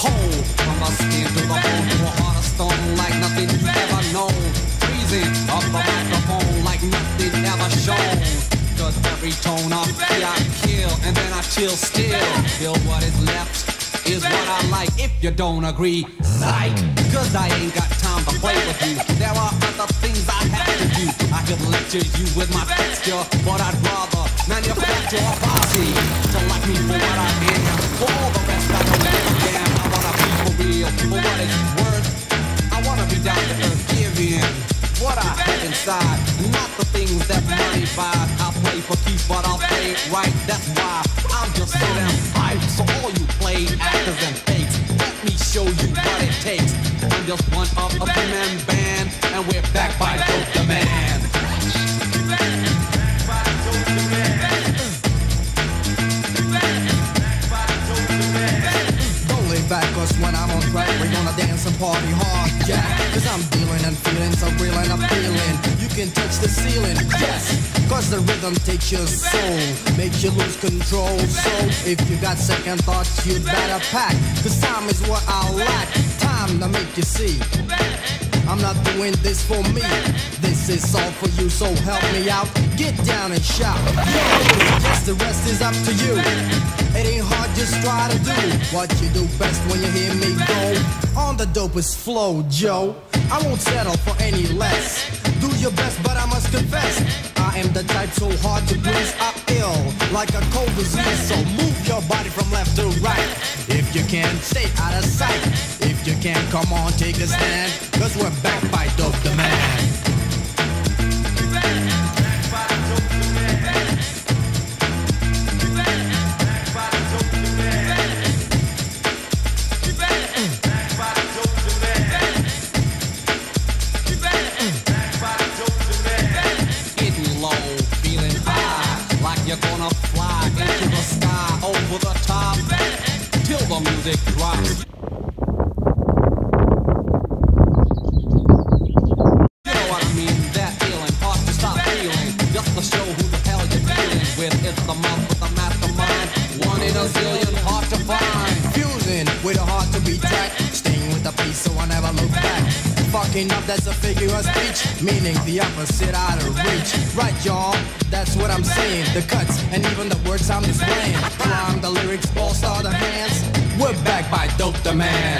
cold. From my skin to my bone to a heart of stone like nothing you've ever known. Freezing up a microphone like nothing ever shown. Cause every tone I play I kill and then I chill still. Feel what is left is what I like if you don't agree. Psych, cause I ain't got time to play with you. There are other things I have to do. I could lecture you with my texture, but I'd rather manufacture a posse. Don't like me for what I am. What it's worth. I wanna be down to earth, give in what I have inside, not the things that money buys. I'll play for keeps, but I'll play it right. That's why I'm just so damn hype. So all you play actors and fakes, let me show you what it takes. I'm just one of a three-man band, and we're back by Dope the Man. Party hard, yeah. Cause I'm dealing and feeling so real and appealing. You can touch the ceiling, yes. Cause the rhythm takes your soul, makes you lose control. So if you got second thoughts, you'd better pack. Cause time is what I lack, time to make you see. I'm not doing this for me. This is all for you, so help me out. Get down and shout. Yes, the rest is up to you. It ain't hard, just try to do what you do best when you hear me go. On the dopest flow, Joe. I won't settle for any less. Do your best, but I must confess. I am the type so hard to please. I'm ill, like a cold disease. So come on, take a stand. Cause we're back by Dope the Man. Getting low, Fucking up, that's a figure of speech. Meaning the opposite out of reach. Right, y'all? That's what I'm saying. The cuts and even the words I'm displaying. Climb the lyrics, all star the hands. We're back by Dope the Man.